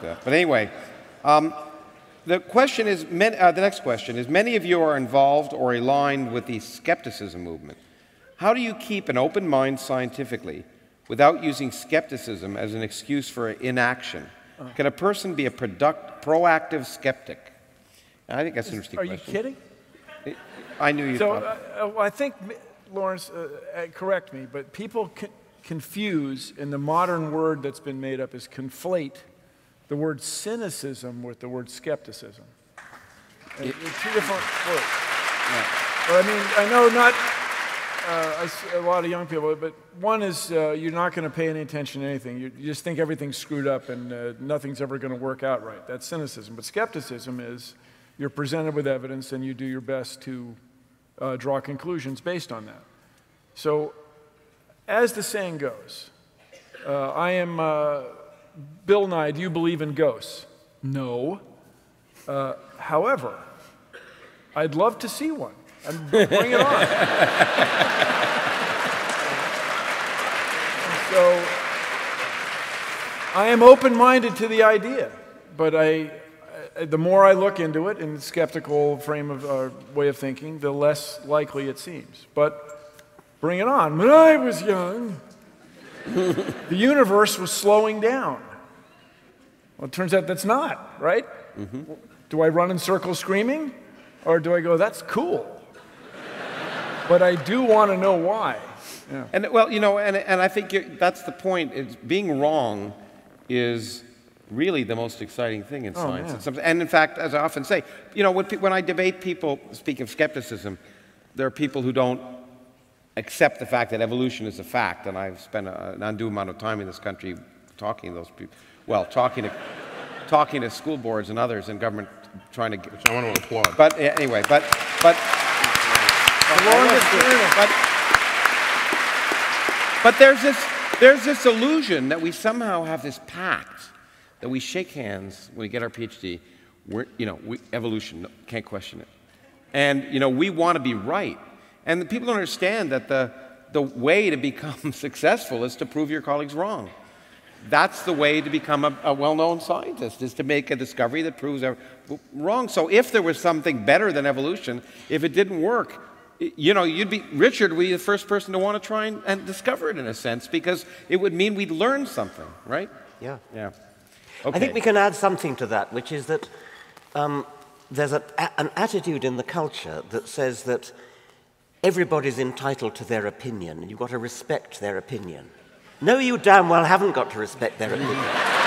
But anyway, um, the question is, uh, the next question is, many of you are involved or aligned with the skepticism movement. How do you keep an open mind scientifically without using skepticism as an excuse for inaction? Can a person be a product, proactive skeptic? I think that's an interesting Are question. you kidding? I knew you So thought. uh, uh, I think, Lawrence, uh, uh, correct me, but people c- confuse, in the modern word that's been made up is conflate the word cynicism with the word skepticism. Uh, they're two different words. But I mean, I know not uh, I s- a lot of young people, but one is uh, you're not going to pay any attention to anything. You, you just think everything's screwed up and uh, nothing's ever going to work out right. That's cynicism. But skepticism is you're presented with evidence and you do your best to uh, draw conclusions based on that. So, as the saying goes, uh, I am uh, Bill Nye. Do you believe in ghosts? No. Uh, however, I'd love to see one. And bring it on. so I am open minded to the idea, but I, I- the more I look into it in skeptical frame of uh, way of thinking, the less likely it seems. But bring it on. When I was young, the universe was slowing down. Well, it turns out that's not, right? Do I run in circles screaming? Or do I go, that's cool? but I do want to know why. Yeah. And well, you know, and, and I think you're, that's the point. Is being wrong is really the most exciting thing in oh, science. yeah. And in fact, as I often say, you know, when, pe- when I debate people, speak of skepticism, there are people who don't accept the fact that evolution is a fact. And I've spent a, an undue amount of time in this country talking to those people. Well, talking to, talking to school boards and others and government trying to get, I want to applaud. but uh, anyway, but but but but there's this there's this illusion that we somehow have this pact that we shake hands when we get our PhD. We're you know we, evolution can't question it, and you know we want to be right, and the people don't understand that the the way to become successful is to prove your colleagues wrong. That's the way to become a, a well-known scientist, is to make a discovery that proves wrong. So if there was something better than evolution, if it didn't work, you know, you'd be, Richard would be the first person to want to try and, and discover it in a sense, because it would mean we'd learn something, right? Yeah. Yeah. I think we can add something to that, which is that um, there's a, a- an attitude in the culture that says that everybody's entitled to their opinion and you've got to respect their opinion. No, you damn well haven't got to respect their opinion.